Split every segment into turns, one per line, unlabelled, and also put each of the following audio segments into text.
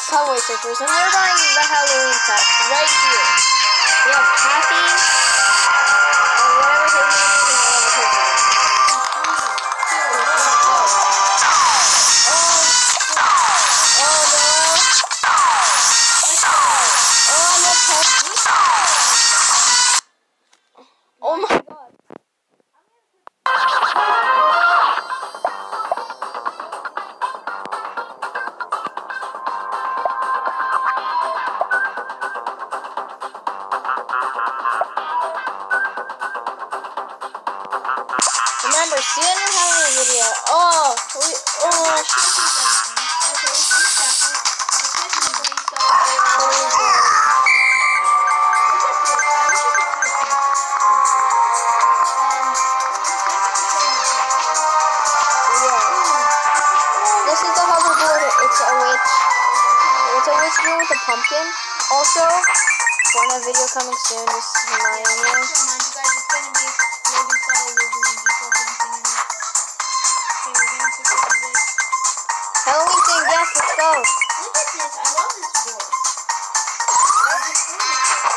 Subway Surfers, and we're buying the Halloween pack right here. We have Cathy, girl with a pumpkin. Also, one a video coming soon. Just reminding you. Halloween thing, yes, let's go. Look at this. I love this door.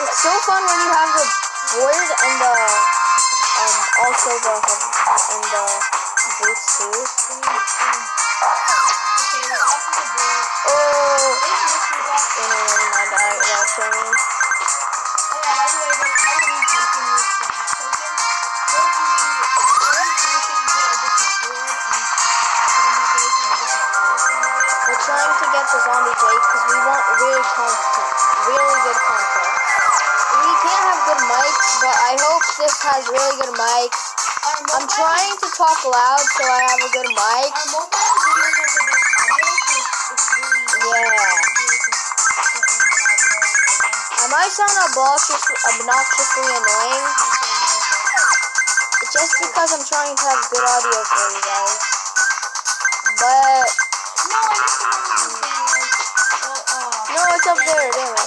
It's so fun when you have the board and the um also the and the boots too. Oh, you know, never mind. I that's for me. We're trying to get the zombie Jake because we want really content, really good content. We can't have good mics, but I hope this has really good mics. I'm trying to talk loud so I have a good mic. Yeah. Might sound obnoxious, obnoxiously annoying, just because I'm trying to have good audio for you guys. But no, it's up there. Damn it.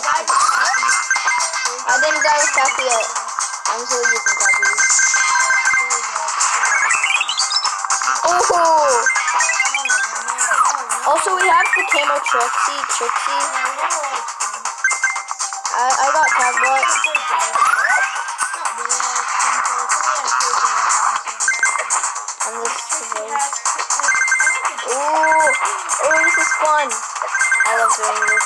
I didn't die with Cathy yet. I'm still using Cathy. Oh. Also, we have the camo Trixie. Trixie. I I got tagged by. And this is oh oh this is fun. I love doing this.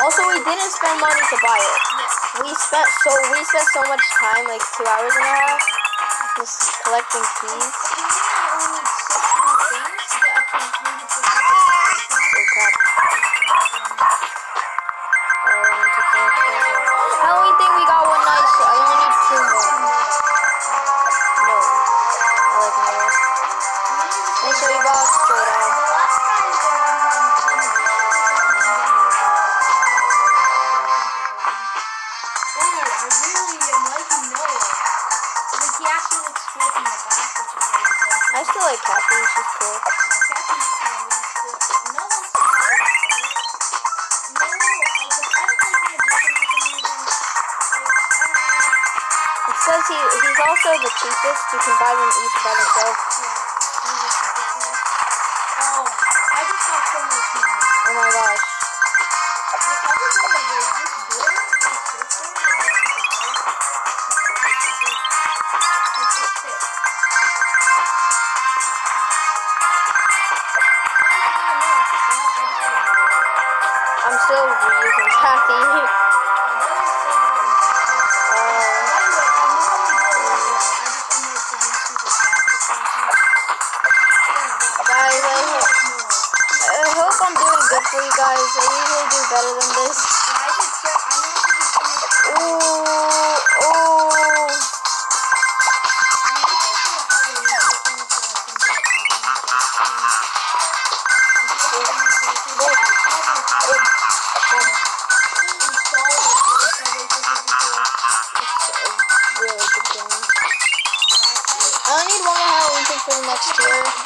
Also, we didn't spend money to buy it. We spent so we spent so much time, like two hours and a half, just collecting keys. Also the cheapest. You can buy them each by themselves. Good for you guys. I usually do better than this. Ooh, ooh. I need one more Halloween thing for the next year.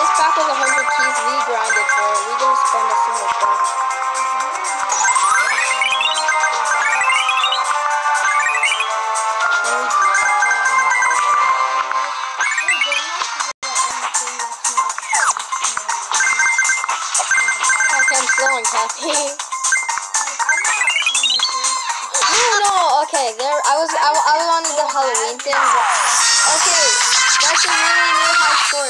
This pack was 100 keys. We grinded for it. We didn't spend a single buck. And Okay, I'm. No, no, okay. There, I was, I, I was the Halloween thing. But, okay, that's a really new high scorer.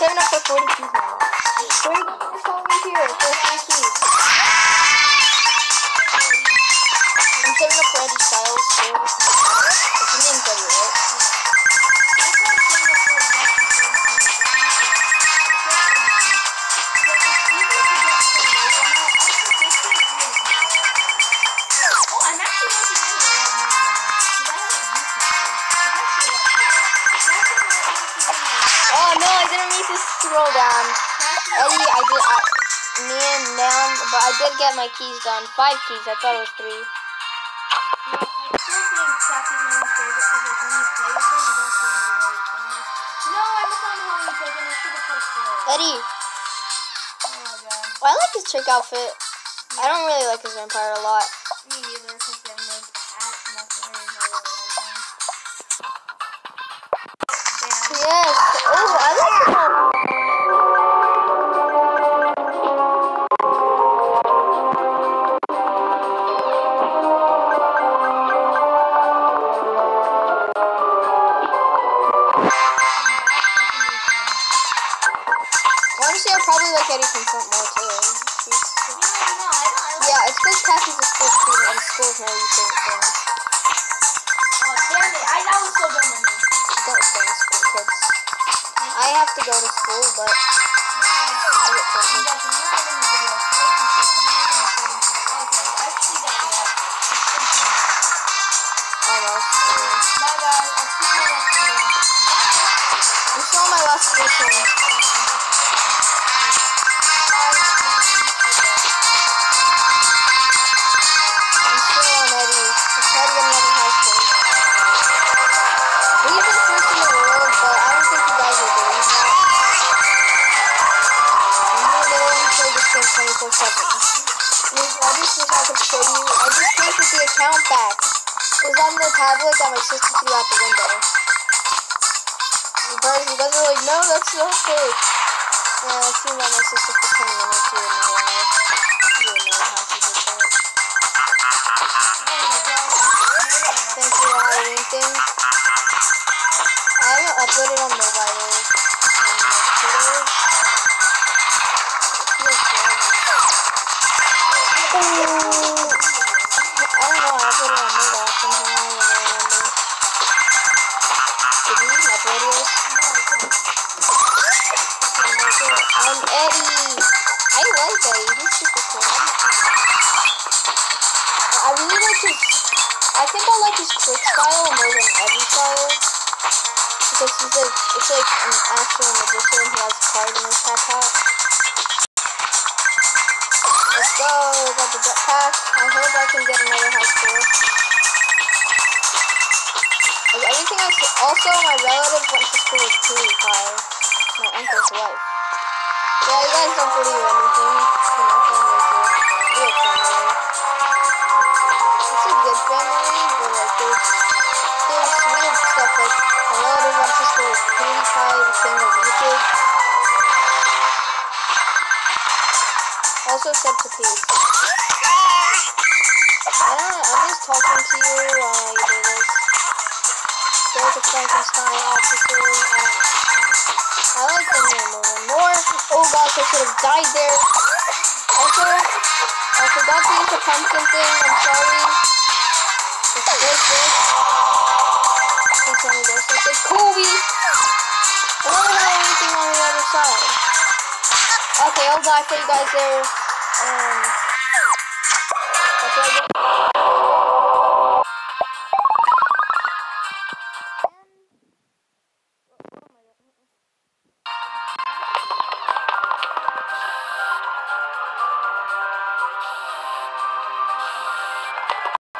Okay, I'm saving up for 40 keys now. Where are you going to follow me here for three keys? But I did get my keys done. Five keys. I thought it was three. Eddy, well, I like his trick outfit. I don't really like his vampire a lot. Yes. Honestly, I probably like Eddy from Front more too. He's, yeah, it's because Cassie's a school student and school's my least favorite thing. Don't stay in school, kids. I have to go to school, but I get pushy. Almost. I'm still on my last edition. 24 7. I just wish I could show you. I just taken the account back. It was on the tablet that my sister threw out the window. But you guys are like, no, that's not fake. Yeah, I seen that my sister for 10 minutes. An actual magician who has a card in. Let's go. Got the jetpack. I hope I can get another high score. Like everything else. Also, my relative went to school with Pooey my uncle's wife. Yeah, you guys don't believe anything. A Frankenstein officer. I don't. I like the name one more. Oh gosh, I should have died there. Also, I forgot to use the pumpkin thing. I'm sorry. Break this. Please tell me this. I said Kobe. I don't have anything on the other side. Okay, I'll die for you guys there. Um,